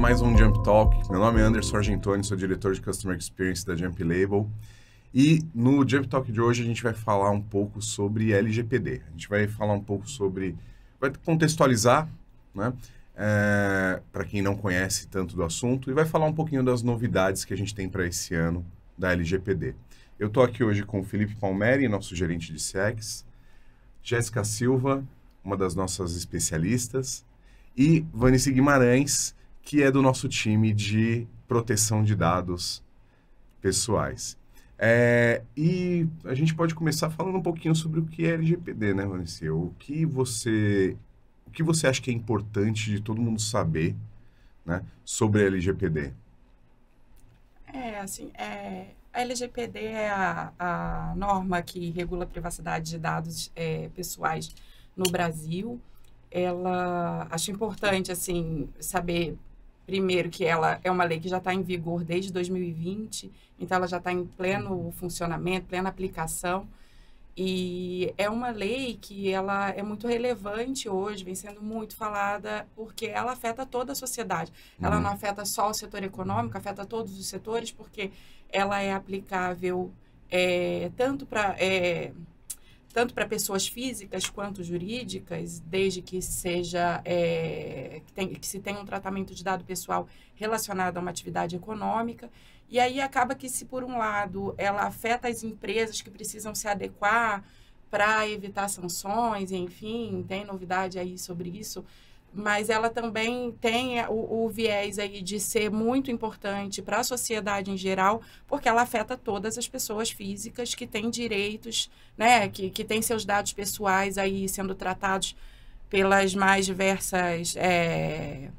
mais um Jump Talk. Meu nome é Anderson Argentoni, sou diretor de Customer Experience da Jump Label. E no Jump Talk de hoje a gente vai falar um pouco sobre LGPD. A gente vai falar um pouco sobre. vai contextualizar, né? É, para quem não conhece tanto do assunto, e vai falar um pouquinho das novidades que a gente tem para esse ano da LGPD. Eu estou aqui hoje com o Felipe Palmeri, nosso gerente de SEX, Jéssica Silva, uma das nossas especialistas, e Vanice Guimarães, que é do nosso time de proteção de dados pessoais. É, e a gente pode começar falando um pouquinho sobre o que é LGPD, né, Vanice? O que você, o que você acha que é importante de todo mundo saber né, sobre LGPD? É, assim, é, a LGPD é a, a norma que regula a privacidade de dados é, pessoais no Brasil ela acho importante assim saber primeiro que ela é uma lei que já está em vigor desde 2020, então ela já está em pleno funcionamento, plena aplicação. E é uma lei que ela é muito relevante hoje, vem sendo muito falada, porque ela afeta toda a sociedade. Uhum. Ela não afeta só o setor econômico, afeta todos os setores, porque ela é aplicável é, tanto para é, tanto para pessoas físicas quanto jurídicas, desde que seja é, que, tem, que, se tenha um tratamento de dado pessoal relacionado a uma atividade econômica. E aí acaba que se por um lado ela afeta as empresas que precisam se adequar para evitar sanções, enfim, tem novidade aí sobre isso mas ela também tem o, o, viés aí de ser muito importante para a sociedade em geral, porque ela afeta todas as pessoas físicas que têm direitos, né, que, que têm seus dados pessoais aí sendo tratados pelas mais diversas é,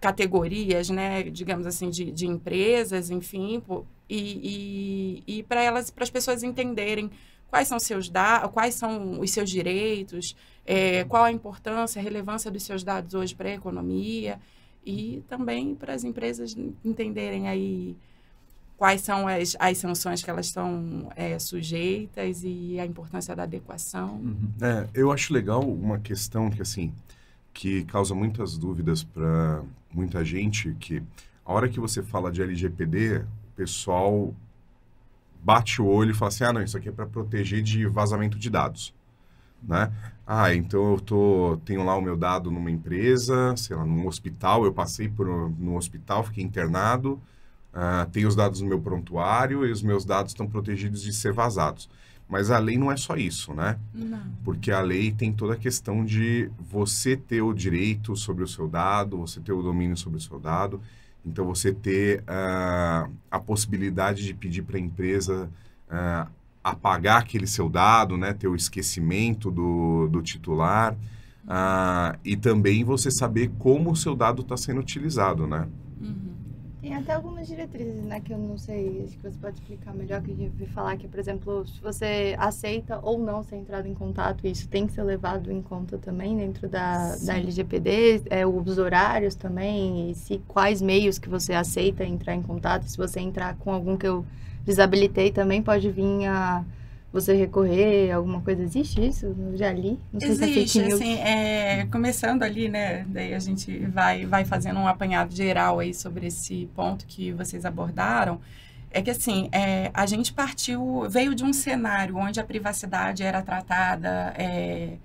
categorias, né, digamos assim, de, de empresas, enfim, e, e, e para elas, para as pessoas entenderem quais são seus dados, quais são os seus direitos, é, qual a importância, a relevância dos seus dados hoje para a economia e também para as empresas entenderem aí quais são as, as sanções que elas estão é, sujeitas e a importância da adequação. Uhum. É, eu acho legal uma questão que assim que causa muitas dúvidas para muita gente que a hora que você fala de LGPD, o pessoal bate o olho e fala assim: ah, não, isso aqui é para proteger de vazamento de dados. Né? Ah, então eu tô, tenho lá o meu dado numa empresa, sei lá, num hospital, eu passei por no hospital, fiquei internado, uh, tenho os dados no meu prontuário e os meus dados estão protegidos de ser vazados. Mas a lei não é só isso, né? Não. Porque a lei tem toda a questão de você ter o direito sobre o seu dado, você ter o domínio sobre o seu dado. Então, você ter uh, a possibilidade de pedir para a empresa uh, apagar aquele seu dado, né? ter o esquecimento do, do titular. Uh, e também você saber como o seu dado está sendo utilizado, né? Uhum. Tem até algumas diretrizes, né, que eu não sei, acho que você pode explicar melhor, que eu vi falar que, por exemplo, se você aceita ou não ser entrado em contato, isso tem que ser levado em conta também dentro da, da LGPD, é, os horários também, e se quais meios que você aceita entrar em contato, se você entrar com algum que eu desabilitei também pode vir a você recorrer, alguma coisa? Existe isso? Eu já li. Não sei Existe, se é assim, é, começando ali, né? Daí a gente vai, vai fazendo um apanhado geral aí sobre esse ponto que vocês abordaram. É que assim, é, a gente partiu, veio de um cenário onde a privacidade era tratada é,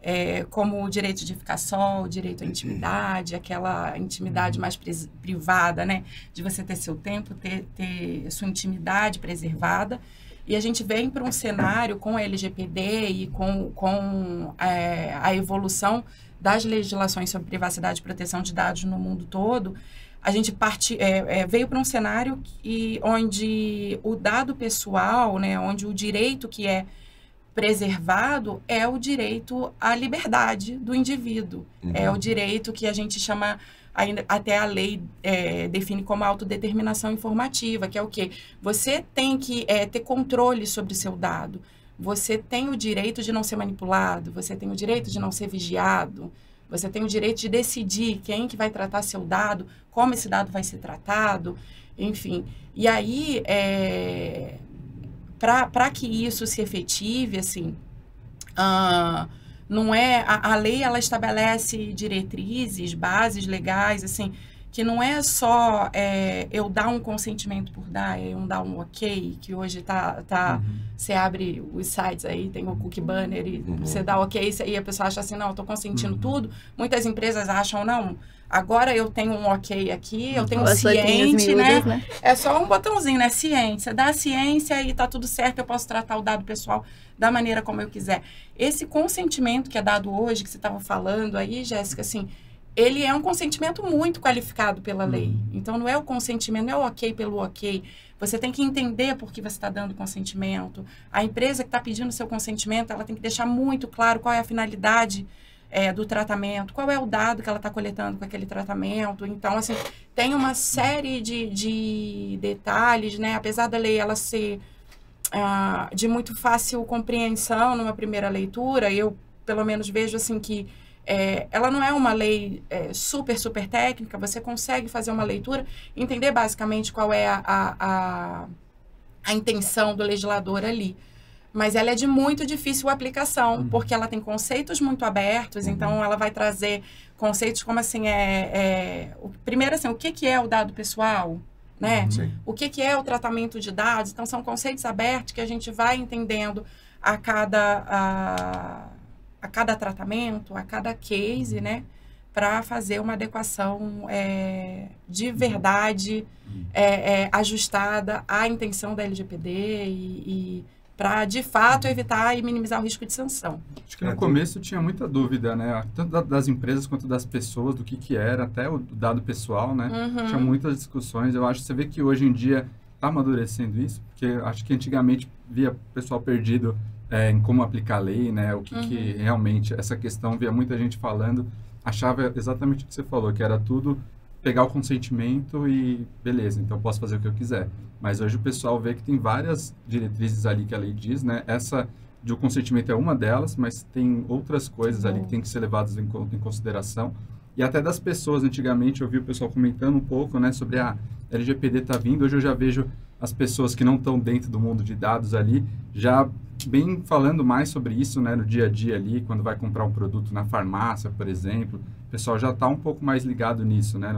é, como o direito de ficar só, o direito à intimidade, aquela intimidade mais privada, né? De você ter seu tempo, ter, ter sua intimidade preservada. E a gente vem para um cenário com a LGPD e com, com é, a evolução das legislações sobre privacidade e proteção de dados no mundo todo, a gente parte, é, é, veio para um cenário que, onde o dado pessoal, né, onde o direito que é preservado é o direito à liberdade do indivíduo. Uhum. É o direito que a gente chama ainda até a lei é, define como autodeterminação informativa, que é o quê? Você tem que é, ter controle sobre o seu dado. Você tem o direito de não ser manipulado, você tem o direito de não ser vigiado, você tem o direito de decidir quem que vai tratar seu dado, como esse dado vai ser tratado, enfim. E aí, é, para que isso se efetive, assim, uh, não é a, a lei ela estabelece diretrizes, bases legais, assim, que não é só é, eu dar um consentimento por dar, é eu dar um ok, que hoje tá, tá Uhum. você abre os sites aí, tem o cookie banner e Uhum. você dá ok, e a pessoa acha assim, não, eu tô consentindo Uhum. tudo. Muitas empresas acham, não, agora eu tenho um ok aqui, eu tenho um ciente, né? miúdas, né? É só um botãozinho, né? Ciência. Dá a ciência e tá tudo certo, eu posso tratar o dado pessoal da maneira como eu quiser. Esse consentimento que é dado hoje, que você estava falando aí, Jéssica, assim, ele é um consentimento muito qualificado pela lei. Então, não é o consentimento, não é o ok pelo ok. Você tem que entender por que você está dando consentimento. A empresa que está pedindo seu consentimento, ela tem que deixar muito claro qual é a finalidade é, do tratamento, qual é o dado que ela está coletando com aquele tratamento. Então, assim, tem uma série de, de detalhes, né? Apesar da lei ela ser ah, de muito fácil compreensão numa primeira leitura, eu pelo menos vejo assim que é, ela não é uma lei é, super, super técnica, você consegue fazer uma leitura, entender basicamente qual é a, a, a, a intenção do legislador ali. Mas ela é de muito difícil aplicação, Uhum. porque ela tem conceitos muito abertos, Uhum. então ela vai trazer conceitos como assim, é, é o, primeiro assim, o que, que é o dado pessoal, né? Sim. o que, que é o tratamento de dados. Então, são conceitos abertos que a gente vai entendendo a cada, a, a cada tratamento, a cada case, né? Para fazer uma adequação é, de verdade, é, é, ajustada à intenção da LGPD e, e para, de fato, evitar e minimizar o risco de sanção. Acho que no começo tinha muita dúvida, né? Tanto da- das empresas quanto das pessoas, do que que era, até o dado pessoal, né? Uhum. Tinha muitas discussões. Eu acho que você vê que hoje em dia está amadurecendo isso, porque acho que antigamente via pessoal perdido é, em como aplicar a lei, né? O que, que Uhum. realmente essa questão via muita gente falando, achava exatamente o que você falou, que era tudo pegar o consentimento e beleza, então posso fazer o que eu quiser. Mas hoje o pessoal vê que tem várias diretrizes ali que a lei diz, né? Essa de o consentimento é uma delas, mas tem outras coisas ali que tem que ser levadas em, em consideração. E até das pessoas, antigamente eu vi o pessoal comentando um pouco, né, sobre a LGPD tá vindo. Hoje eu já vejo as pessoas que não estão dentro do mundo de dados ali já bem falando mais sobre isso, né, no dia a dia ali, quando vai comprar um produto na farmácia, por exemplo. O pessoal já está um pouco mais ligado nisso, né?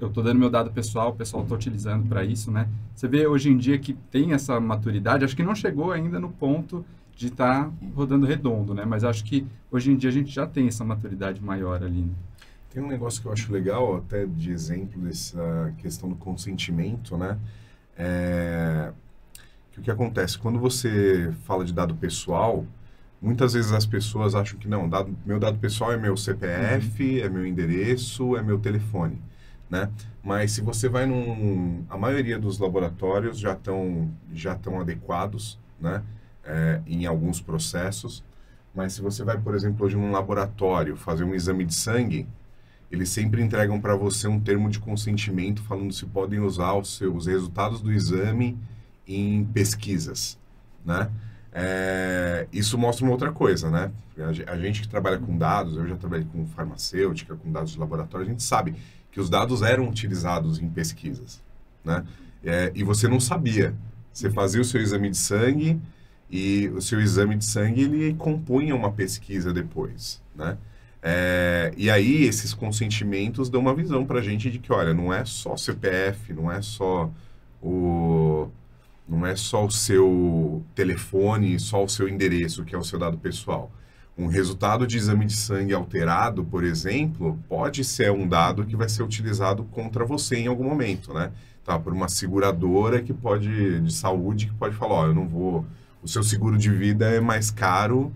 eu estou dando meu dado pessoal, o pessoal está utilizando para isso, né? Você vê hoje em dia que tem essa maturidade, acho que não chegou ainda no ponto de estar rodando redondo, né? Mas acho que hoje em dia a gente já tem essa maturidade maior ali. Né? Tem um negócio que eu acho legal, até de exemplo dessa questão do consentimento, né? É... Que o que acontece? Quando você fala de dado pessoal, muitas vezes as pessoas acham que não, dado, meu dado pessoal é meu CPF, é meu endereço, é meu telefone, né? Mas se você vai num... A maioria dos laboratórios já estão já estão adequados, né? É, em alguns processos. Mas se você vai, por exemplo, hoje num laboratório fazer um exame de sangue, eles sempre entregam para você um termo de consentimento falando se podem usar os seus resultados do exame em pesquisas, né? É, isso mostra uma outra coisa, né? A, ge- a gente que trabalha com dados, eu já trabalhei com farmacêutica, com dados de laboratório, a gente sabe que os dados eram utilizados em pesquisas, né? É, e você não sabia. Você fazia o seu exame de sangue e o seu exame de sangue ele compunha uma pesquisa depois, né? É, e aí esses consentimentos dão uma visão para a gente de que, olha, não é só CPF, não é só o não é só o seu telefone, só o seu endereço, que é o seu dado pessoal. Um resultado de exame de sangue alterado, por exemplo, pode ser um dado que vai ser utilizado contra você em algum momento, né? Tá, por uma seguradora que pode de saúde que pode falar, ó, eu não vou, o seu seguro de vida é mais caro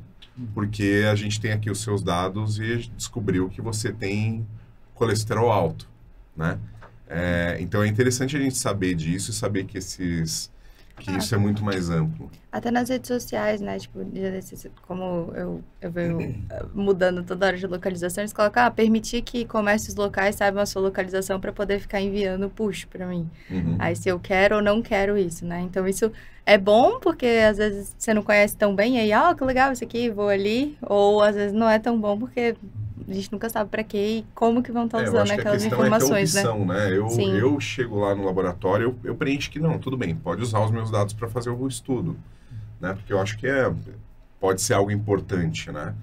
porque a gente tem aqui os seus dados e descobriu que você tem colesterol alto, né? É, então é interessante a gente saber disso e saber que esses que isso é muito mais amplo. Até nas redes sociais, né? Tipo, como eu, eu venho eh, mudando toda hora de localização, eles colocam, ah, permitir que comércios locais saibam a sua localização para poder ficar enviando push para mim. Uhum. Aí se eu quero ou não quero isso, né? Então isso é bom porque às vezes você não conhece tão bem, aí, ah, que legal isso aqui, vou ali. Ou às vezes não é tão bom porque a gente nunca sabe para quê e como que vão estar É, eu usando acho que a aquelas é ter informações, né? opção, né? Eu, Sim. eu chego lá no laboratório, eu, eu preencho que não, tudo bem, pode usar os meus dados para fazer o estudo, né? Porque eu acho que é, pode ser algo importante, né?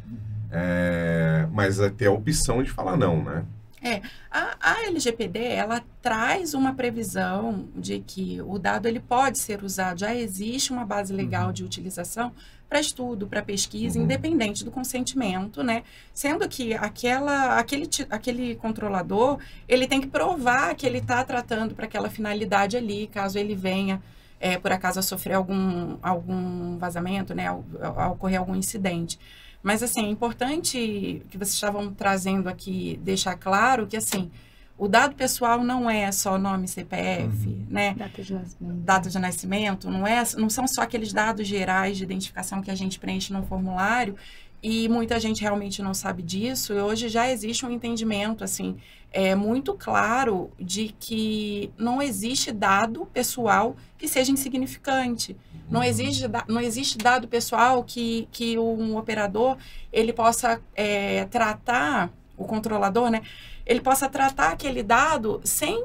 É, mas é ter a opção de falar não, né? É, a, a, LGPD, ela traz uma previsão de que o dado ele pode ser usado, já existe uma base legal uhum. de utilização para estudo, para pesquisa, uhum. independente do consentimento, né? Sendo que aquela, aquele, aquele controlador, ele tem que provar que ele está tratando para aquela finalidade ali, caso ele venha, é, por acaso, a sofrer algum, algum vazamento, né? Ao ocorrer algum incidente. Mas, assim, é importante que vocês estavam trazendo aqui, deixar claro que, assim, o dado pessoal não é só nome CPF, uhum. né? Data de nascimento. Data de nascimento, não, é, não são só aqueles dados gerais de identificação que a gente preenche no formulário e muita gente realmente não sabe disso. E hoje já existe um entendimento, assim, é muito claro de que não existe dado pessoal que seja insignificante. Não uhum. existe, não existe dado pessoal que, que um operador ele possa é, tratar, o controlador, né? Ele possa tratar aquele dado sem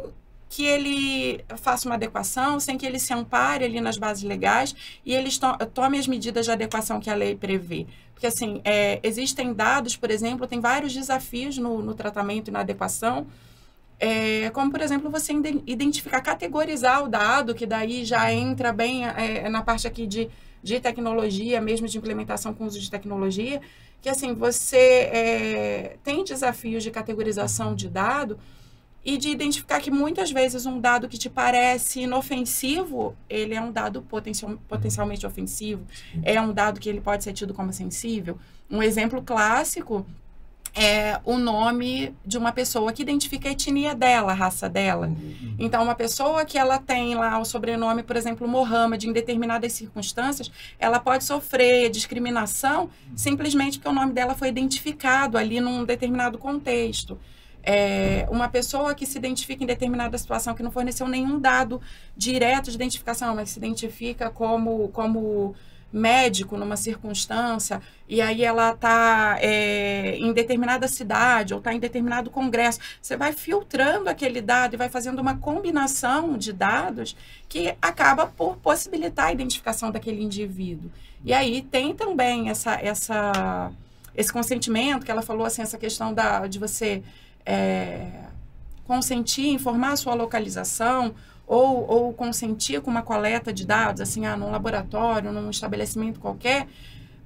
que ele faça uma adequação, sem que ele se ampare ali nas bases legais e eles to tome as medidas de adequação que a lei prevê. Porque, assim, é, existem dados, por exemplo, tem vários desafios no, no tratamento e na adequação, é, como, por exemplo, você identificar, categorizar o dado, que daí já entra bem é, na parte aqui de, de tecnologia, mesmo de implementação com uso de tecnologia, que, assim, você é, tem desafios de categorização de dado, e de identificar que muitas vezes um dado que te parece inofensivo, ele é um dado potencial, potencialmente ofensivo, é um dado que ele pode ser tido como sensível. Um exemplo clássico é o nome de uma pessoa que identifica a etnia dela, a raça dela. Uhum. Então, uma pessoa que ela tem lá o sobrenome, por exemplo, Mohammed, em determinadas circunstâncias, ela pode sofrer discriminação simplesmente porque o nome dela foi identificado ali num determinado contexto. É, uma pessoa que se identifica em determinada situação, que não forneceu nenhum dado direto de identificação, mas se identifica como, como médico numa circunstância, e aí ela está é, em determinada cidade ou está em determinado congresso, você vai filtrando aquele dado e vai fazendo uma combinação de dados que acaba por possibilitar a identificação daquele indivíduo. E aí tem também essa, essa, esse consentimento que ela falou, assim, essa questão da, de você é, consentir, informar a sua localização ou, ou consentir com uma coleta de dados, assim, ah, num laboratório, num estabelecimento qualquer,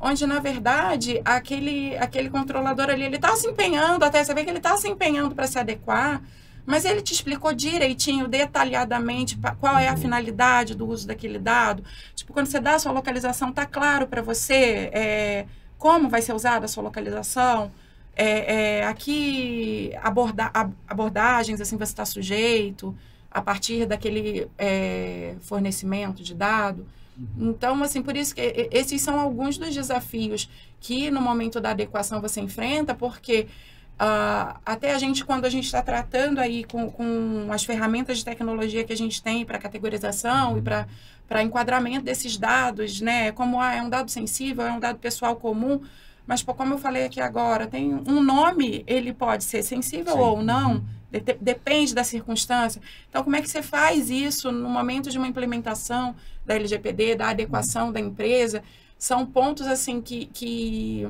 onde, na verdade, aquele, aquele controlador ali, ele está se empenhando, até você vê que ele está se empenhando para se adequar, mas ele te explicou direitinho, detalhadamente, qual é a finalidade do uso daquele dado. Tipo, quando você dá a sua localização, tá claro para você é, como vai ser usada a sua localização, é, é, aqui aborda, abordagens assim você está sujeito a partir daquele é, fornecimento de dado. Uhum. Então, assim, por isso que esses são alguns dos desafios que no momento da adequação você enfrenta, porque uh, até a gente, quando a gente está tratando aí com, com as ferramentas de tecnologia que a gente tem para categorização e uhum. para enquadramento desses dados, né? Como ah, é um dado sensível, é um dado pessoal comum, mas, como eu falei aqui agora, tem um nome, ele pode ser sensível Sim. ou não, uhum. De, depende da circunstância. Então, como é que você faz isso no momento de uma implementação da LGPD, da adequação da empresa? São pontos, assim, que, que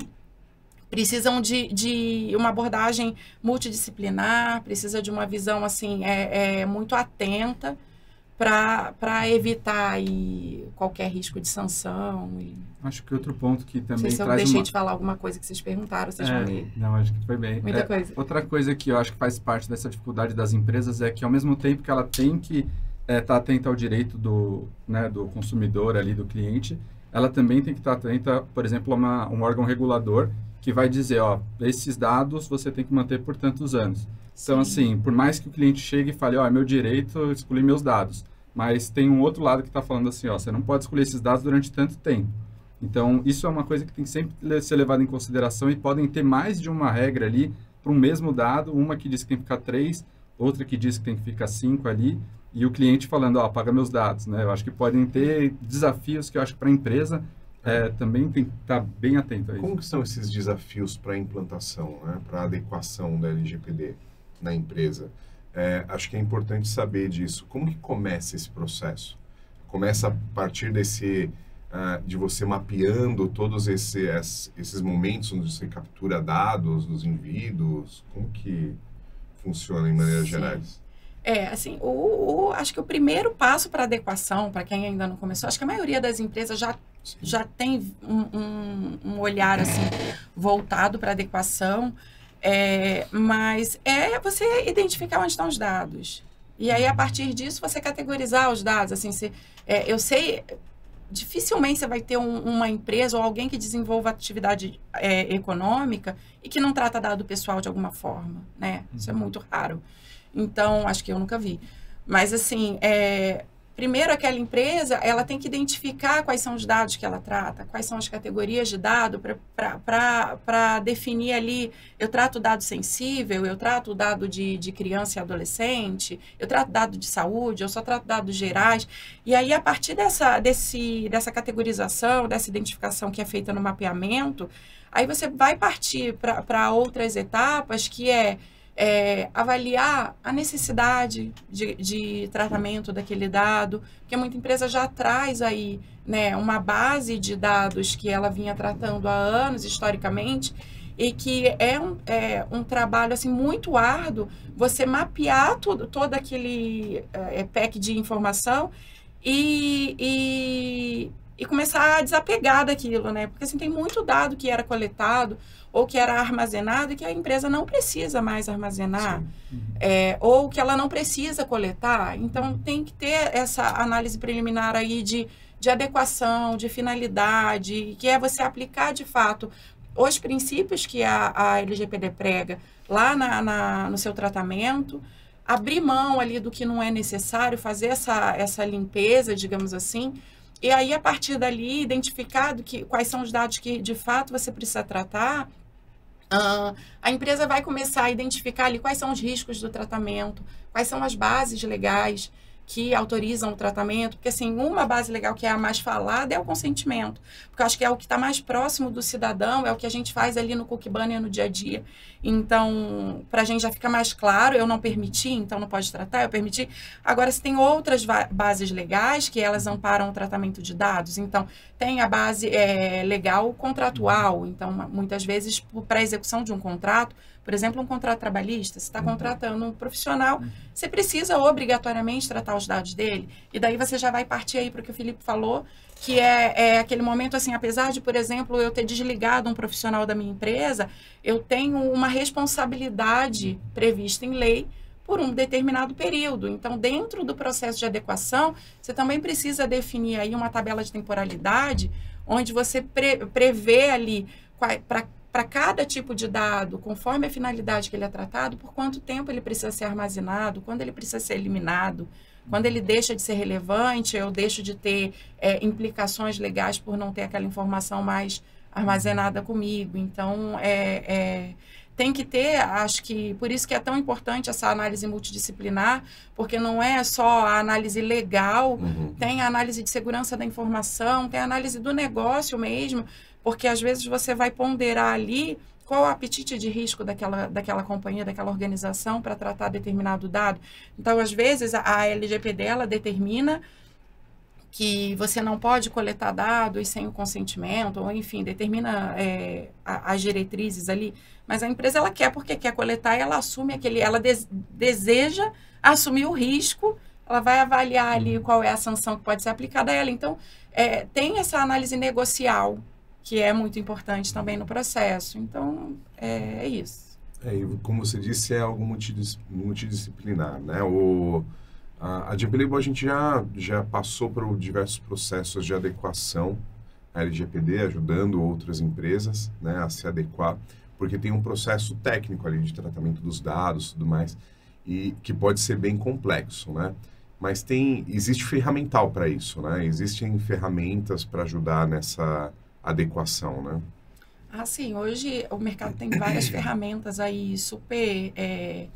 precisam de, de uma abordagem multidisciplinar, precisa de uma visão, assim, é, é muito atenta para evitar aí qualquer risco de sanção. E... Acho que outro ponto que também. Não sei se eu deixei uma... de falar alguma coisa que vocês perguntaram, vocês é, vão Não, acho que foi bem. Muita é, coisa. Outra coisa que eu acho que faz parte dessa dificuldade das empresas é que, ao mesmo tempo que ela tem que estar é, tá atenta ao direito do, né, do consumidor ali, do cliente, ela também tem que estar tá atenta, por exemplo, a uma, um órgão regulador que vai dizer, ó, esses dados você tem que manter por tantos anos. Então, assim, por mais que o cliente chegue e fale, ó, é meu direito excluir meus dados, mas tem um outro lado que está falando assim, ó, você não pode escolher esses dados durante tanto tempo. Então, isso é uma coisa que tem que sempre ser levada em consideração e podem ter mais de uma regra ali para um mesmo dado, uma que diz que tem que ficar três, outra que diz que tem que ficar cinco ali, e o cliente falando, ó, paga meus dados, né? Eu acho que podem ter desafios que eu acho que para a empresa é, também tem que estar tá bem atento a isso. Como que são esses desafios para a implantação, né? para a adequação da LGPD na empresa? É, acho que é importante saber disso. Como que começa esse processo? Começa a partir desse uh, de você mapeando todos esse, esses momentos onde você captura dados dos indivíduos. Como que funciona em maneiras Sim. gerais? É, assim, o, o- acho que o primeiro passo para adequação, para quem ainda não começou, acho que a maioria das empresas já, já tem um, um, um olhar assim voltado para adequação, é, mas é você identificar onde estão os dados. E aí, a partir disso, você categorizar os dados. Assim, se, é, eu sei, dificilmente você vai ter um- uma empresa ou alguém que desenvolva atividade é, econômica e que não trata dado pessoal de alguma forma, né? Isso é muito raro. Então, acho que eu nunca vi. Mas, assim, é, primeiro aquela empresa, ela tem que identificar quais são os dados que ela trata, quais são as categorias de dado para definir ali, eu trato dado sensível, eu trato dado de, de criança e adolescente, eu trato dado de saúde, eu só trato dados gerais. E aí, a partir dessa, desse, dessa categorização, dessa identificação que é feita no mapeamento, aí você vai partir para outras etapas, que é é, avaliar a necessidade de, de tratamento daquele dado, porque muita empresa já traz aí né, uma base de dados que ela vinha tratando há anos, historicamente, e que é um, é, um trabalho assim, muito árduo você mapear tudo, todo aquele é, pack de informação e, e, e começar a desapegar daquilo, né? Porque assim, tem muito dado que era coletado ou que era armazenado e que a empresa não precisa mais armazenar, Sim. é, ou que ela não precisa coletar. Então, tem que ter essa análise preliminar aí de, de adequação, de finalidade, que é você aplicar de fato os princípios que a, a LGPD prega lá na, na, no seu tratamento, abrir mão ali do que não é necessário, fazer essa, essa limpeza, digamos assim, e aí, a partir dali, identificado que, quais são os dados que de fato você precisa tratar, ah, a empresa vai começar a identificar ali quais são os riscos do tratamento, quais são as bases legais que autorizam o tratamento, porque assim, uma base legal que é a mais falada é o consentimento, porque eu acho que é o que está mais próximo do cidadão, é o que a gente faz ali no cookie no dia a dia. Então, para a gente já fica mais claro, eu não permiti, então não pode tratar, eu permiti. Agora, se tem outras bases legais que elas amparam o tratamento de dados, então tem a base é, legal contratual, então muitas vezes para a execução de um contrato, por exemplo, um contrato trabalhista, você está contratando um profissional, você precisa obrigatoriamente tratar os dados dele, e daí você já vai partir aí para o que o Felipe falou, que é, é aquele momento assim, apesar de, por exemplo, eu ter desligado um profissional da minha empresa, eu tenho uma responsabilidade prevista em lei por um determinado período. Então, dentro do processo de adequação, você também precisa definir aí uma tabela de temporalidade, onde você pre prevê ali para para cada tipo de dado, conforme a finalidade que ele é tratado, por quanto tempo ele precisa ser armazenado, quando ele precisa ser eliminado, quando ele deixa de ser relevante, eu deixo de ter é, implicações legais por não ter aquela informação mais armazenada comigo. Então, é, é, tem que ter, acho que por isso que é tão importante essa análise multidisciplinar, porque não é só a análise legal, Uhum. tem a análise de segurança da informação, tem a análise do negócio mesmo, porque às vezes você vai ponderar ali qual o apetite de risco daquela, daquela companhia, daquela organização para tratar determinado dado. Então, às vezes, a, a LGPD ela determina que você não pode coletar dados sem o consentimento, ou enfim, determina é, a- as diretrizes ali, mas a empresa ela quer porque quer coletar e ela assume aquele, ela des- deseja assumir o risco, ela vai avaliar ali qual é a sanção que pode ser aplicada a ela. Então, é, tem essa análise negocial, que é muito importante também no processo. Então, é, é isso. É, e como você disse, é algo multidis- multidisciplinar, né? O, a, a a gente já, já passou por diversos processos de adequação à LGPD, ajudando outras empresas né, a se adequar, porque tem um processo técnico ali de tratamento dos dados e tudo mais, e que pode ser bem complexo, né? Mas tem, existe ferramental para isso, né? Existem ferramentas para ajudar nessa adequação, né? Ah, sim, hoje o mercado tem várias ferramentas aí super é,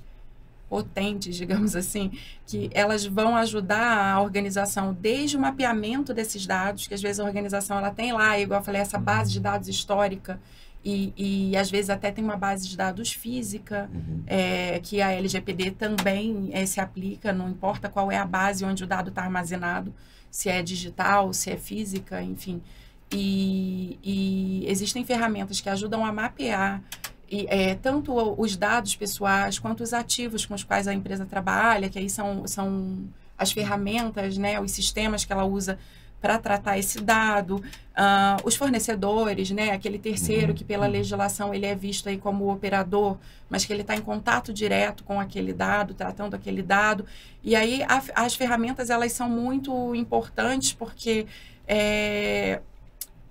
potentes, digamos assim, que elas vão ajudar a organização desde o mapeamento desses dados, que às vezes a organização ela tem lá, igual eu falei, essa base de dados histórica, e, e às vezes até tem uma base de dados física, Uhum. é, que a LGPD também é, se aplica, não importa qual é a base onde o dado está armazenado, se é digital, se é física, enfim. E, e existem ferramentas que ajudam a mapear e, é, tanto os dados pessoais quanto os ativos com os quais a empresa trabalha, que aí são, são as ferramentas, né, os sistemas que ela usa para tratar esse dado, uh, os fornecedores, né, aquele terceiro que pela legislação ele é visto aí como operador, mas que ele está em contato direto com aquele dado, tratando aquele dado, e aí a, as ferramentas elas são muito importantes porque é,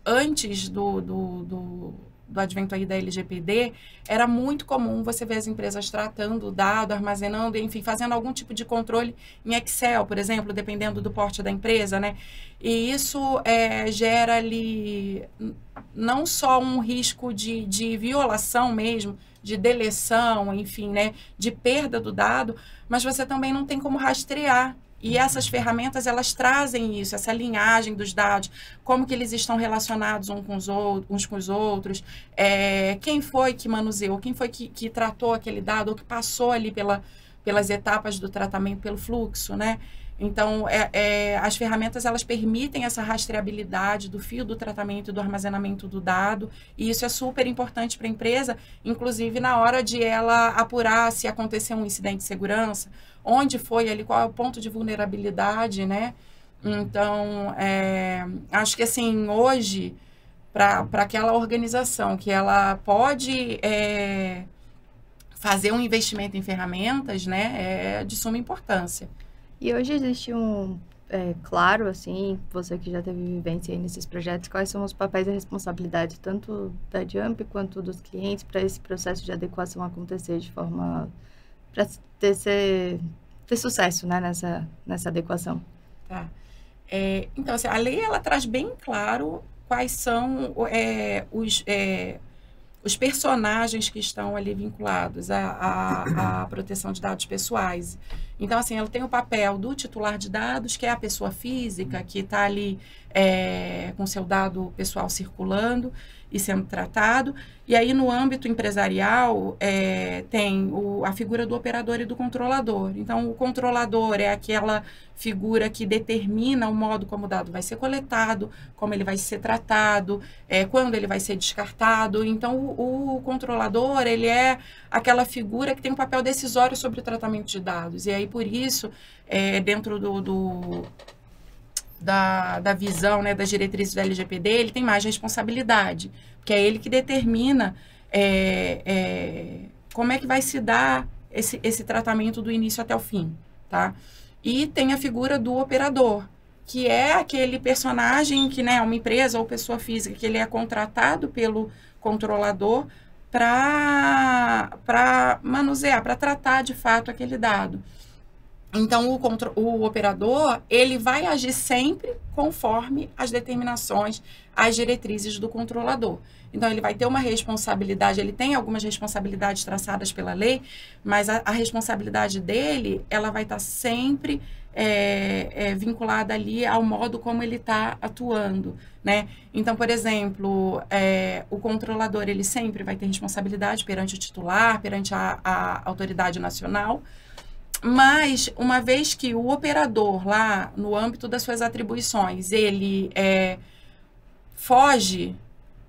antes do, do, do do advento aí da LGPD, era muito comum você ver as empresas tratando o dado, armazenando, enfim, fazendo algum tipo de controle em Excel, por exemplo, dependendo do porte da empresa, né? E isso é, gera ali não só um risco de, de violação mesmo, de deleção, enfim, né, de perda do dado, mas você também não tem como rastrear e essas ferramentas, elas trazem isso, essa linhagem dos dados, como que eles estão relacionados uns com os outros, uns com os outros é, quem foi que manuseou, quem foi que, que tratou aquele dado, ou que passou ali pela, pelas etapas do tratamento, pelo fluxo, né? Então, é, é, as ferramentas, elas permitem essa rastreabilidade do fio do tratamento e do armazenamento do dado, e isso é super importante para a empresa, inclusive na hora de ela apurar se aconteceu um incidente de segurança, onde foi ali, qual é o ponto de vulnerabilidade, né? Então, é, acho que assim, hoje, para aquela organização que ela pode é, fazer um investimento em ferramentas, né, é de suma importância. E hoje existe um, é, claro, assim, você que já teve vivência nesses projetos, quais são os papéis e responsabilidades, tanto da Jump quanto dos clientes, para esse processo de adequação acontecer de forma para ter, ter sucesso né, nessa, nessa adequação. Tá. É, então, assim, a lei ela traz bem claro quais são é, os, é, os personagens que estão ali vinculados à, à, proteção de dados pessoais. Então, assim, ela tem o papel do titular de dados, que é a pessoa física, que está ali é, com seu dado pessoal circulando e sendo tratado. E aí, no âmbito empresarial, é, tem o, a figura do operador e do controlador. Então, o controlador é aquela figura que determina o modo como o dado vai ser coletado, como ele vai ser tratado, é, quando ele vai ser descartado. Então, o, o, controlador, ele é aquela figura que tem um papel decisório sobre o tratamento de dados. E aí, por isso, é, dentro do, do da, da visão, né, das diretrizes do LGPD, ele tem mais responsabilidade, porque é ele que determina é, é, como é que vai se dar esse, esse tratamento do início até o fim, tá? E tem a figura do operador, que é aquele personagem que, né, uma empresa ou pessoa física, que ele é contratado pelo controlador para manusear, para tratar de fato aquele dado. Então, o, o operador, ele vai agir sempre conforme as determinações, as diretrizes do controlador. Então, ele vai ter uma responsabilidade, ele tem algumas responsabilidades traçadas pela lei, mas a, a responsabilidade dele, ela vai estar sempre é, é, vinculada ali ao modo como ele está atuando, né? Então, por exemplo, é, o controlador, ele sempre vai ter responsabilidade perante o titular, perante a, a autoridade nacional, mas, uma vez que o operador lá, no âmbito das suas atribuições, ele é, foge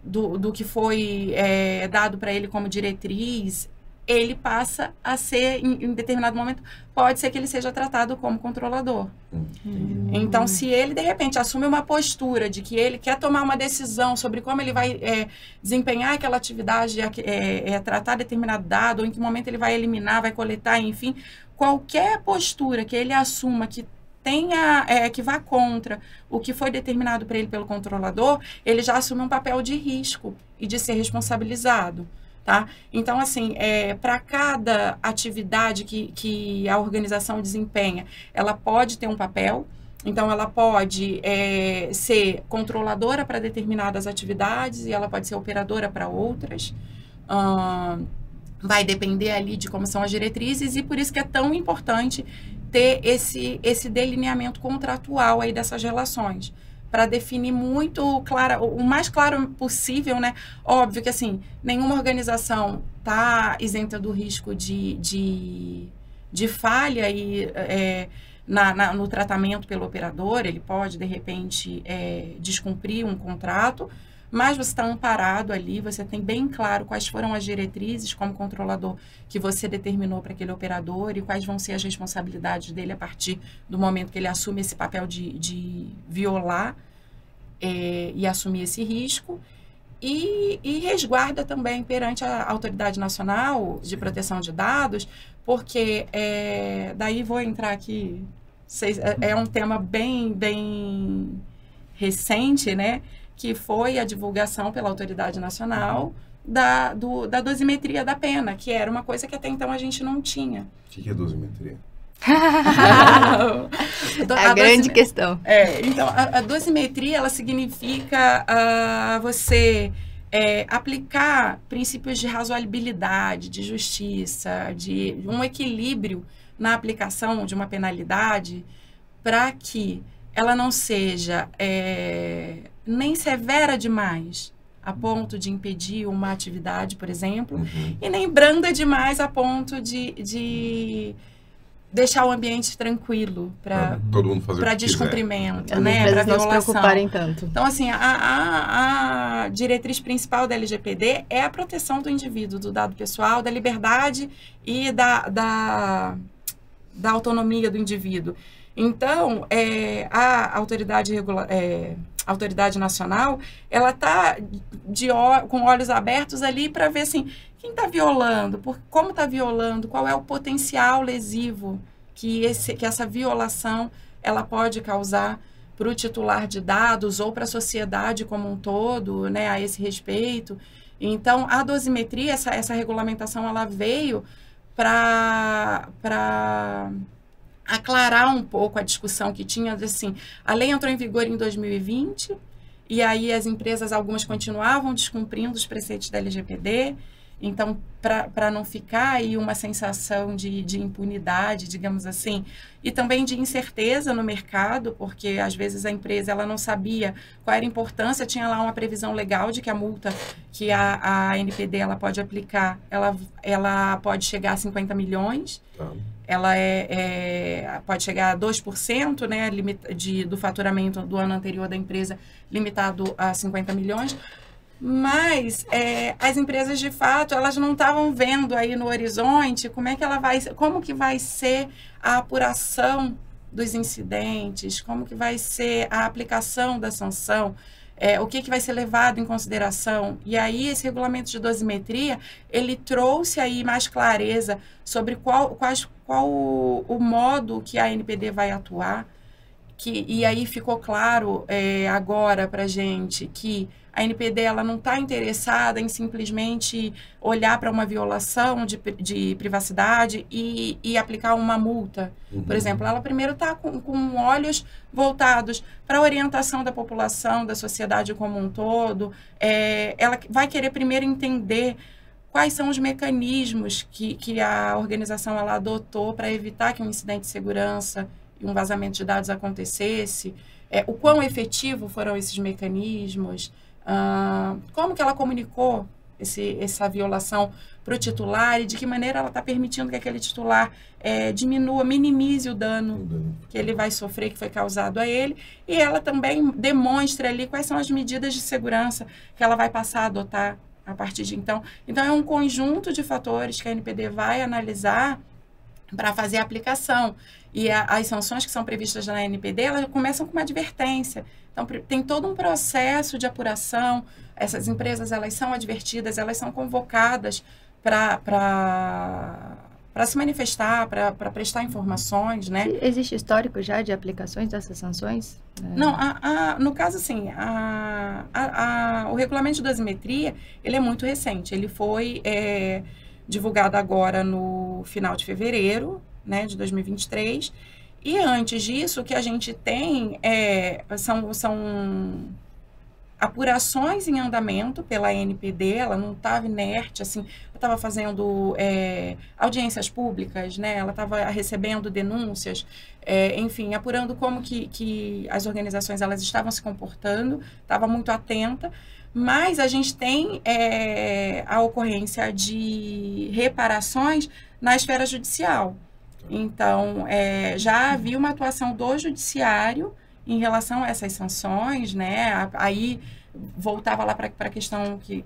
do, do que foi é, dado para ele como diretriz, ele passa a ser, em, em, determinado momento, pode ser que ele seja tratado como controlador. Hum. Então, se ele, de repente, assume uma postura de que ele quer tomar uma decisão sobre como ele vai é, desempenhar aquela atividade, é, é, tratar determinado dado, ou em que momento ele vai eliminar, vai coletar, enfim, qualquer postura que ele assuma que tenha é, que vá contra o que foi determinado para ele pelo controlador, ele já assume um papel de risco e de ser responsabilizado. Tá? Então, assim, é, para cada atividade que, que a organização desempenha, ela pode ter um papel, então, ela pode é, ser controladora para determinadas atividades e ela pode ser operadora para outras. Hum, vai depender ali de como são as diretrizes e por isso que é tão importante ter esse, esse delineamento contratual aí dessas relações para definir muito claro, o mais claro possível, né? Óbvio que assim, nenhuma organização tá isenta do risco de, de, de falha e é, na, na, no tratamento pelo operador, ele pode de repente é, descumprir um contrato, mas você está amparado ali, você tem bem claro quais foram as diretrizes como controlador que você determinou para aquele operador e quais vão ser as responsabilidades dele a partir do momento que ele assume esse papel de, de violar é, e assumir esse risco. E, e, resguarda também perante a Autoridade Nacional de Proteção de Dados, porque é, daí vou entrar aqui, é, é um tema bem, bem recente, né? Que foi a divulgação pela autoridade nacional da, do, da dosimetria da pena, que era uma coisa que até então a gente não tinha. O que, que é dosimetria? a, a grande questão. É, então, a, a, dosimetria, ela significa uh, você é, aplicar princípios de razoabilidade, de justiça, de um equilíbrio na aplicação de uma penalidade para que ela não seja é, nem severa demais a ponto de impedir uma atividade, por exemplo, uhum. e nem branda demais a ponto de, de deixar o ambiente tranquilo para todo mundo fazer para descumprimento, quiser. né, para violação. Não se preocuparem tanto. Então assim, a, a, a, diretriz principal da LGPD é a proteção do indivíduo, do dado pessoal, da liberdade e da, da, da autonomia do indivíduo. Então, é, a autoridade, regula é, autoridade nacional, ela está com olhos abertos ali para ver assim, quem está violando, por, como está violando, qual é o potencial lesivo que, esse, que essa violação ela pode causar para o titular de dados ou para a sociedade como um todo, né, a esse respeito. Então, a dosimetria, essa, essa regulamentação, ela veio para aclarar um pouco a discussão que tinha, assim, a lei entrou em vigor em 2020, e aí as empresas, algumas continuavam descumprindo os preceitos da LGPD, então, para não ficar aí uma sensação de, de impunidade, digamos assim, e também de incerteza no mercado, porque às vezes a empresa ela não sabia qual era a importância, tinha lá uma previsão legal de que a multa que a, a NPD ela pode aplicar, ela, ela pode chegar a 50 milhões. Tá ela é, é, pode chegar a 2% né, de, do faturamento do ano anterior da empresa, limitado a 50 milhões. Mas é, as empresas, de fato, elas não estavam vendo aí no horizonte como é que ela vai, como que vai ser a apuração dos incidentes, como que vai ser a aplicação da sanção é, o que, que vai ser levado em consideração. E aí, esse regulamento de dosimetria, ele trouxe aí mais clareza sobre qual, quais, qual o, o modo que a NPD vai atuar. Que, e aí ficou claro é, agora para gente que a NPD ela não está interessada em simplesmente olhar para uma violação de, de privacidade e, e aplicar uma multa. Uhum. Por exemplo, ela primeiro está com, com olhos voltados para a orientação da população, da sociedade como um todo. É, ela vai querer primeiro entender quais são os mecanismos que, que a organização ela adotou para evitar que um incidente de segurança um vazamento de dados acontecesse, é, o quão efetivo foram esses mecanismos, Uh, como que ela comunicou esse, essa violação para o titular e de que maneira ela está permitindo que aquele titular é, diminua, minimize o dano que ele vai sofrer, que foi causado a ele, e ela também demonstra ali quais são as medidas de segurança que ela vai passar a adotar a partir de então. Então, é um conjunto de fatores que a NPD vai analisar para fazer a aplicação. E a, as sanções que são previstas na NPD, elas começam com uma advertência. Então, tem todo um processo de apuração. Essas empresas, elas são advertidas, elas são convocadas para para se manifestar, para prestar informações, né? Existe histórico já de aplicações dessas sanções? Não, a, a, no caso, assim, a, a, o regulamento de dosimetria, ele é muito recente. Ele foi é, divulgado agora no final de fevereiro, né, de 2023, e antes disso, o que a gente tem é, são, são apurações em andamento pela NPD, ela não estava inerte, assim, estava fazendo é, audiências públicas, né? ela estava recebendo denúncias, é, enfim, apurando como que, que as organizações elas estavam se comportando, estava muito atenta, mas a gente tem é, a ocorrência de reparações na esfera judicial. Então, é, já havia uma atuação do judiciário em relação a essas sanções, né? Aí voltava lá para a questão que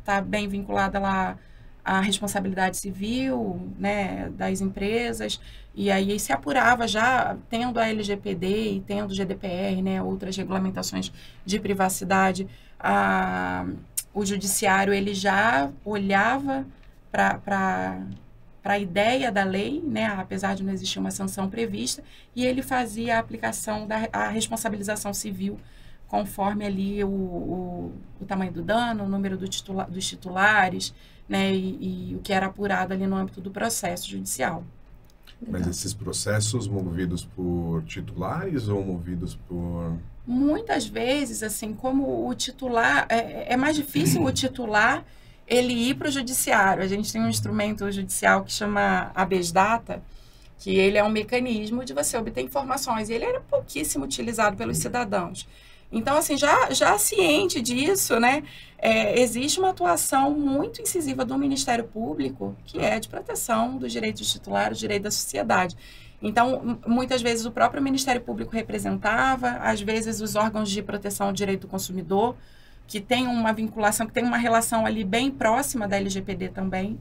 está bem vinculada lá à responsabilidade civil, né, das empresas, e aí se apurava já, tendo a LGPD e tendo o GDPR, né, outras regulamentações de privacidade, a, o judiciário ele já olhava para a ideia da lei, né, apesar de não existir uma sanção prevista, e ele fazia a aplicação da a responsabilização civil conforme ali o, o, o tamanho do dano, o número do titula, dos titulares, né, e, e, o que era apurado ali no âmbito do processo judicial. Mas esses processos movidos por titulares ou movidos por muitas vezes assim como o titular é, é mais difícil o titular ele ir para o judiciário. A gente tem um instrumento judicial que chama habeas data que ele é um mecanismo de você obter informações. E ele era pouquíssimo utilizado pelos cidadãos. Então, assim, já, já ciente disso, né, é, existe uma atuação muito incisiva do Ministério Público, que é de proteção dos direitos titulares, direito da sociedade. Então, muitas vezes o próprio Ministério Público representava, às vezes os órgãos de proteção ao direito do consumidor, que tem uma vinculação, que tem uma relação ali bem próxima da LGPD também.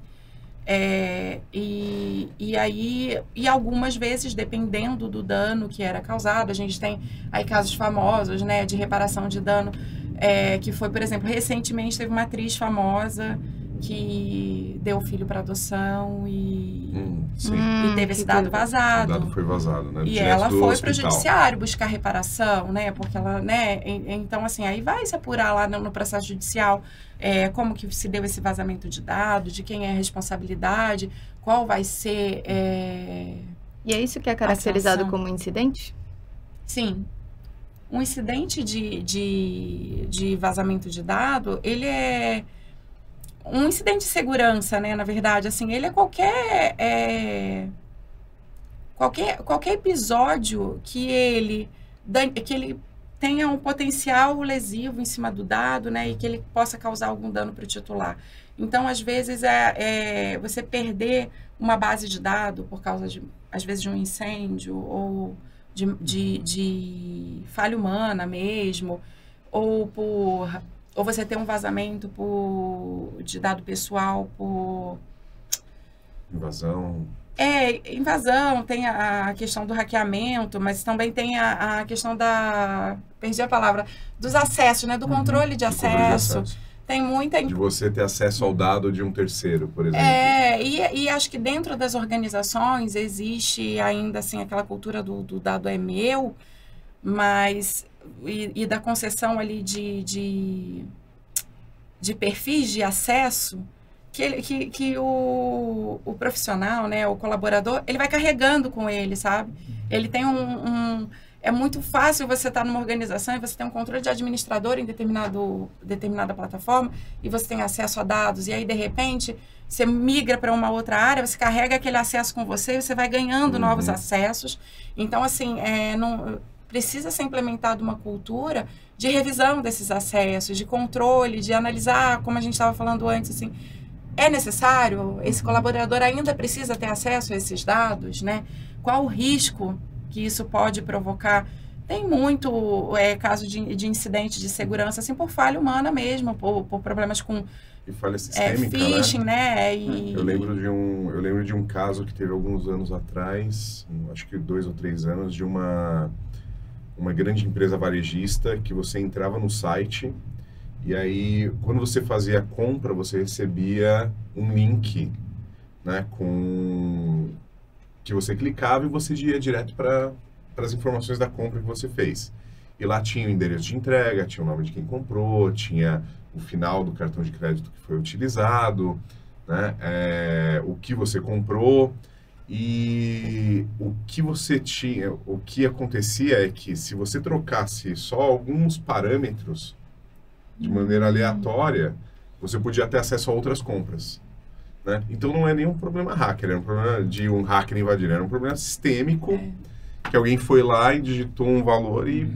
É, e, e aí, e algumas vezes, dependendo do dano que era causado, a gente tem aí casos famosos, né, de reparação de dano, é, que foi, por exemplo, recentemente teve uma atriz famosa que deu o filho para adoção e, hum, e teve esse dado vazado. O dado foi vazado, né? E Direto ela foi para o judiciário buscar reparação, né? Porque ela, né? en- Então, assim, aí vai se apurar lá no, processo judicial é, como que se deu esse vazamento de dados, de quem é a responsabilidade, qual vai ser... é, E é isso que é caracterizado como incidente? Sim. Um incidente de, de, de vazamento de dado, ele é um incidente de segurança, né? Na verdade, assim, ele é qualquer é, qualquer qualquer episódio que ele que ele tenha um potencial lesivo em cima do dado, né? E que ele possa causar algum dano para o titular. Então, às vezes é, é você perder uma base de dado por causa de às vezes de um incêndio ou de, de, de falha humana mesmo, ou por ou você ter um vazamento por, de dado pessoal por Invasão. é, invasão, tem a, a questão do hackeamento, mas também tem a, a questão da. Perdi a palavra. Dos acessos, né? Do controle de de controle de acesso. acesso. Tem muita. De você ter acesso ao dado de um terceiro, por exemplo. É, e, e acho que dentro das organizações existe ainda assim aquela cultura do, do dado é meu, mas e, e da concessão ali de, de, de perfis de acesso que, ele, que, que o, o profissional, né, o colaborador, ele vai carregando com ele, sabe? Ele tem um, um é muito fácil você estar numa organização e você tem um controle de administrador em determinado, determinada plataforma e você tem acesso a dados e aí de repente você migra para uma outra área, você carrega aquele acesso com você e você vai ganhando Uhum. novos acessos. Então, assim, é, não, precisa ser implementada uma cultura de revisão desses acessos, de controle, de analisar, como a gente estava falando antes, assim, é necessário? Esse colaborador ainda precisa ter acesso a esses dados, né? Qual o risco que isso pode provocar? Tem muito é, caso de, de incidente de segurança, assim, por falha humana mesmo, por, por problemas com E falha é, sistêmica, né? phishing, né? E, Eu lembro de um, eu lembro de um caso que teve alguns anos atrás, acho que dois ou três anos, de uma uma grande empresa varejista que você entrava no site e aí quando você fazia a compra você recebia um link, né, com que você clicava e você ia direto para as informações da compra que você fez. E lá tinha o endereço de entrega, tinha o nome de quem comprou, tinha o final do cartão de crédito que foi utilizado, né? É, o que você comprou e o que você tinha, o que acontecia é que se você trocasse só alguns parâmetros de maneira aleatória, você podia ter acesso a outras compras. Né? Então não é nenhum problema hacker, é um problema de um hacker invadir, era um problema sistêmico É. que alguém foi lá e digitou um valor e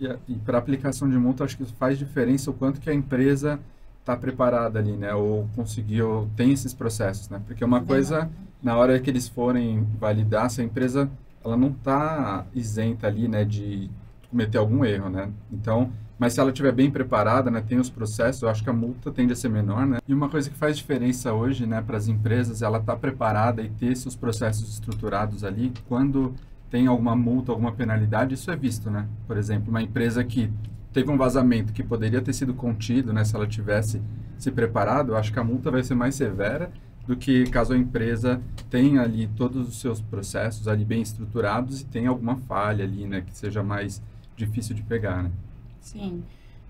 E, a- e para aplicação de multa, acho que faz diferença o quanto que a empresa está preparada ali, né? Ou conseguiu, tem esses processos, né? Porque uma coisa, na hora que eles forem validar, se a empresa ela não está isenta ali, né? De cometer algum erro, né? Então, mas se ela estiver bem preparada, né, tem os processos, eu acho que a multa tende a ser menor, né? E uma coisa que faz diferença hoje, né, para as empresas, ela tá preparada e ter seus processos estruturados ali, quando tem alguma multa, alguma penalidade, isso é visto, né? Por exemplo, uma empresa que teve um vazamento que poderia ter sido contido, né, se ela tivesse se preparado, eu acho que a multa vai ser mais severa do que caso a empresa tenha ali todos os seus processos ali bem estruturados e tenha alguma falha ali, né, que seja mais difícil de pegar, né? Sim.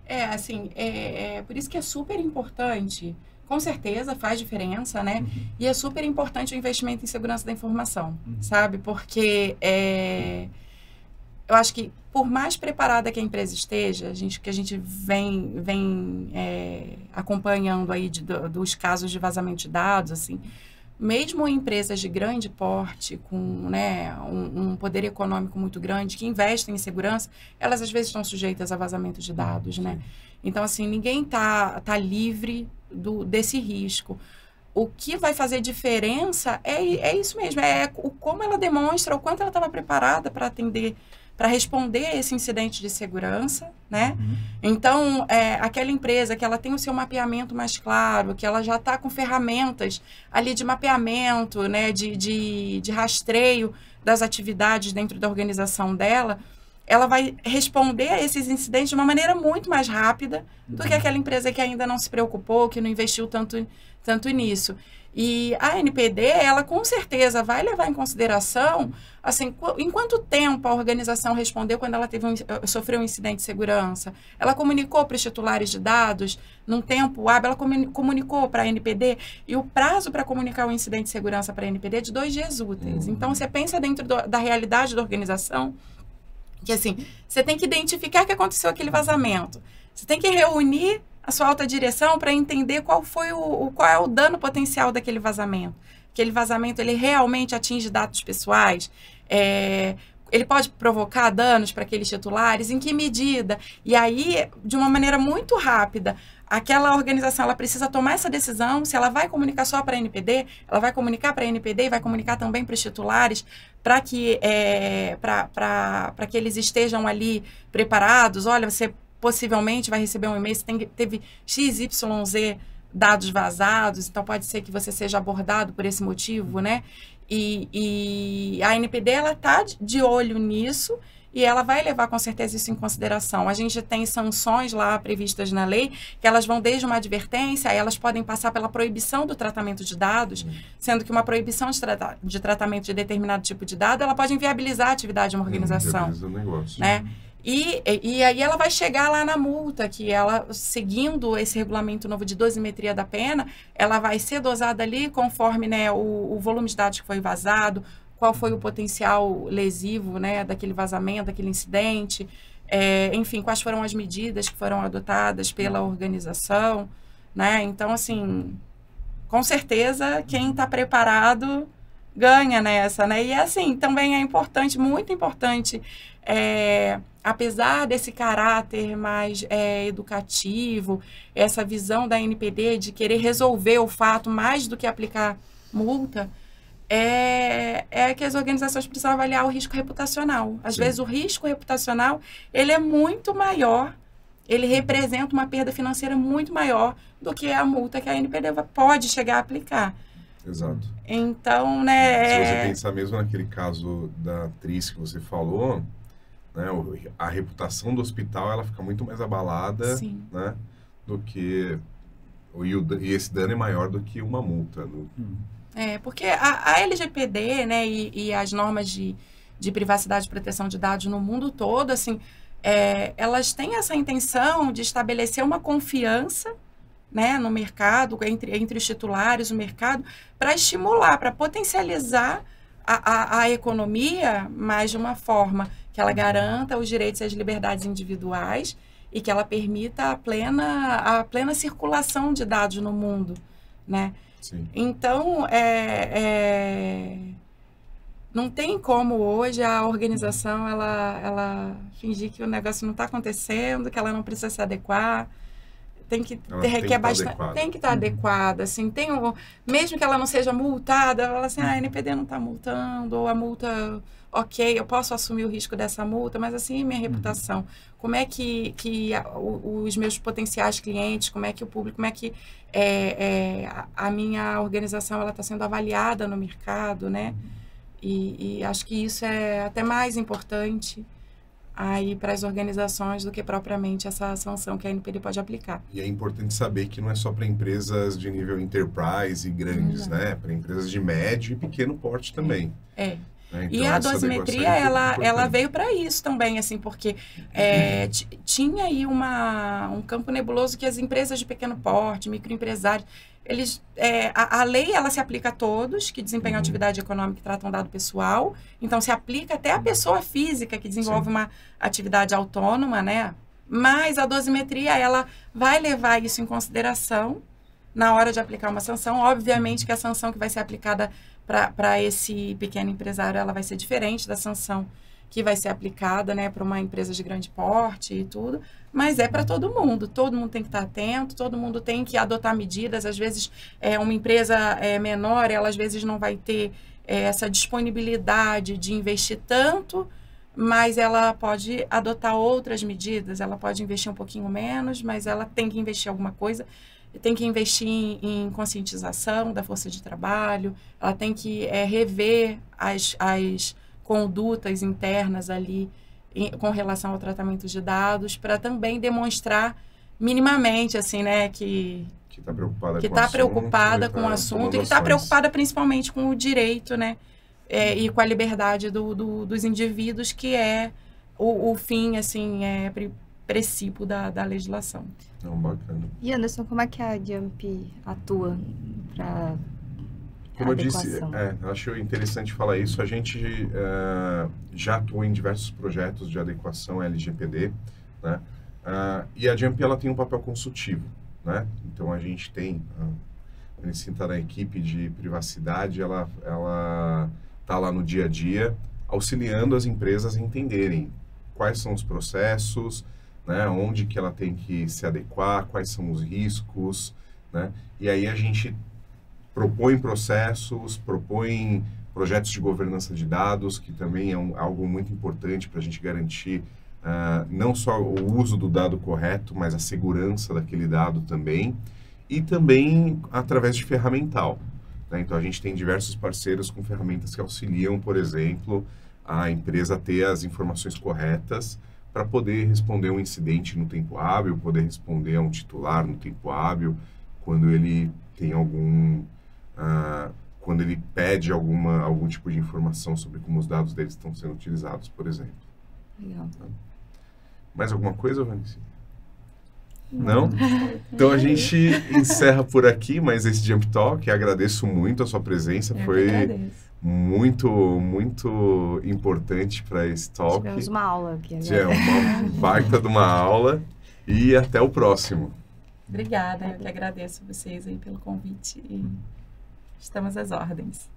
É, assim, é, é por isso que é super importante, com certeza faz diferença, né? Uhum. E é super importante o investimento em segurança da informação, Uhum. sabe? Porque é, eu acho que por mais preparada que a empresa esteja, a gente, que a gente vem, vem é, acompanhando aí de- do- dos casos de vazamento de dados, assim, mesmo em empresas de grande porte, com né, um, um poder econômico muito grande, que investem em segurança, elas às vezes estão sujeitas a vazamento de dados, né? Então, assim, ninguém tá, tá livre do, desse risco. O que vai fazer diferença é, é isso mesmo, é o como ela demonstra, o quanto ela estava preparada para atender, para responder a esse incidente de segurança, né? Uhum. Então, é, aquela empresa que ela tem o seu mapeamento mais claro, que ela já está com ferramentas ali de mapeamento, né, de, de, de rastreio das atividades dentro da organização dela, ela vai responder a esses incidentes de uma maneira muito mais rápida do que aquela empresa que ainda não se preocupou, que não investiu tanto, tanto nisso. E a NPD, ela com certeza vai levar em consideração, assim, em quanto tempo a organização respondeu quando ela teve um, eh, sofreu um incidente de segurança. Ela comunicou para os titulares de dados num tempo hábil, ela comuni- comunicou para a NPD e o prazo para comunicar o incidente de segurança para a NPD é de dois dias úteis. Uhum. Então, você pensa dentro do- da realidade da organização, que assim, você tem que identificar que aconteceu aquele vazamento. Você tem que reunir a sua alta direção para entender qual foi o, o- qual é o dano potencial daquele vazamento. Aquele vazamento ele realmente atinge dados pessoais. É, ele pode provocar danos para aqueles titulares, em que medida? E aí, de uma maneira muito rápida, aquela organização ela precisa tomar essa decisão, se ela vai comunicar só para a NPD, ela vai comunicar para a NPD e vai comunicar também para os titulares, para que, é, para que eles estejam ali preparados. Olha, você possivelmente vai receber um e-mail, você tem, teve XYZ dados vazados, então pode ser que você seja abordado por esse motivo, né? E, e a NPD, ela está de olho nisso e ela vai levar com certeza isso em consideração. A gente tem sanções lá previstas na lei, que elas vão desde uma advertência, elas podem passar pela proibição do tratamento de dados, sendo que uma proibição de, trata de tratamento de determinado tipo de dado, ela pode inviabilizar a atividade de uma organização Viabiliza o negócio. né? E, e, e aí ela vai chegar lá na multa, que ela, seguindo esse regulamento novo de dosimetria da pena, ela vai ser dosada ali conforme né, o, o volume de dados que foi vazado, qual foi o potencial lesivo né, daquele vazamento, daquele incidente, é, enfim, quais foram as medidas que foram adotadas pela organização, né? Então, assim, com certeza, quem está preparado ganha nessa, né? E assim, também é importante, muito importante, é, apesar desse caráter mais é, educativo, essa visão da NPD de querer resolver o fato mais do que aplicar multa, é, é que as organizações precisam avaliar o risco reputacional. Às Sim. vezes o risco reputacional ele é muito maior, ele representa uma perda financeira muito maior do que a multa que a NPD pode chegar a aplicar. Exato. Então, né? Se você é- pensar mesmo naquele caso da atriz que você falou, né, a reputação do hospital ela fica muito mais abalada, Sim. né, do que e, o e esse dano é maior do que uma multa. no- Hum. É, porque a, a LGPD, né, e, e as normas de, de privacidade e proteção de dados no mundo todo, assim, é, elas têm essa intenção de estabelecer uma confiança, né, no mercado, entre, entre os titulares, o mercado, para estimular, para potencializar a, a, a economia, mas de uma forma que ela garanta os direitos e as liberdades individuais e que ela permita a plena, a plena circulação de dados no mundo, né? Sim. Então, é, é, não tem como hoje a organização ela, ela fingir que o negócio não está acontecendo, que ela não precisa se adequar. Tem que Ela ter, tem que requer tá bastante, tem que estar adequada, assim, tem o, mesmo que ela não seja multada, ela assim, ah, a NPD não está multando, ou a multa, ok, eu posso assumir o risco dessa multa, mas assim, minha reputação, como é que, que a- o- os meus potenciais clientes, como é que o público, como é que é, é, a, minha organização ela está sendo avaliada no mercado, né? E, e acho que isso é até mais importante aí para as organizações do que propriamente essa sanção que a NPD pode aplicar. E é importante saber que não é só para empresas de nível enterprise e grandes, Exato. né? Para empresas de médio e pequeno porte também. É. né? E Então, a essa dosimetria, adequação é ela, ela veio para isso também, assim, porque é, ti- tinha aí uma, um campo nebuloso que as empresas de pequeno porte, microempresários, eles, é, a, a lei, ela se aplica a todos que desempenham Uhum. atividade econômica e tratam dado pessoal, então se aplica até a pessoa física que desenvolve uma atividade autônoma, né? Mas a dosimetria, ela vai levar isso em consideração na hora de aplicar uma sanção. Obviamente que a sanção que vai ser aplicada para esse pequeno empresário, ela vai ser diferente da sanção que vai ser aplicada, né, para uma empresa de grande porte e tudo, mas é para todo mundo. Todo mundo tem que estar atento, todo mundo tem que adotar medidas. Às vezes, é, uma empresa é, menor, ela às vezes não vai ter é, essa disponibilidade de investir tanto, mas ela pode adotar outras medidas. Ela pode investir um pouquinho menos, mas ela tem que investir alguma coisa tem que investir em, em conscientização da força de trabalho, ela tem que é, rever as, as condutas internas ali em- com relação ao tratamento de dados, para também demonstrar minimamente, assim, né, que Que está preocupada que com o está assunto, preocupada e com o tá assunto e que está preocupada principalmente com o direito, né, é, e com a liberdade do, do- dos indivíduos, que é o, o fim, assim, é princípio da, da legislação. Não, bacana. E Anderson, como é que a Jump atua para Como eu disse, adequação? é, acho interessante falar isso. A gente eh, já atuou em diversos projetos de adequação LGPD, né? Ah, e a Jump ela tem um papel consultivo, né? Então a gente tem a Anicita da equipe de privacidade, ela ela tá lá no dia a dia auxiliando as empresas a entenderem quais são os processos, né? Onde que ela tem que se adequar, quais são os riscos, né? E aí a gente propõe processos, propõe projetos de governança de dados, que também é um- algo muito importante para a gente garantir ah, não só o uso do dado correto, mas a segurança daquele dado também, e também através de ferramental. né? Então, a gente tem diversos parceiros com ferramentas que auxiliam, por exemplo, a empresa a ter as informações corretas para poder responder um incidente no tempo hábil, poder responder a um titular no tempo hábil, quando ele tem algum ah, quando ele pede alguma algum tipo de informação sobre como os dados deles estão sendo utilizados, por exemplo. Legal. Mais alguma coisa, Vanessa? Não? Então a gente encerra por aqui, mas esse Jump Talk, agradeço muito a sua presença, Eu foi agradeço. Muito, muito importante para esse talk. Tivemos uma aula aqui Já é agora. uma baita de uma aula e até o próximo. Obrigada, eu que agradeço vocês aí pelo convite e estamos às ordens.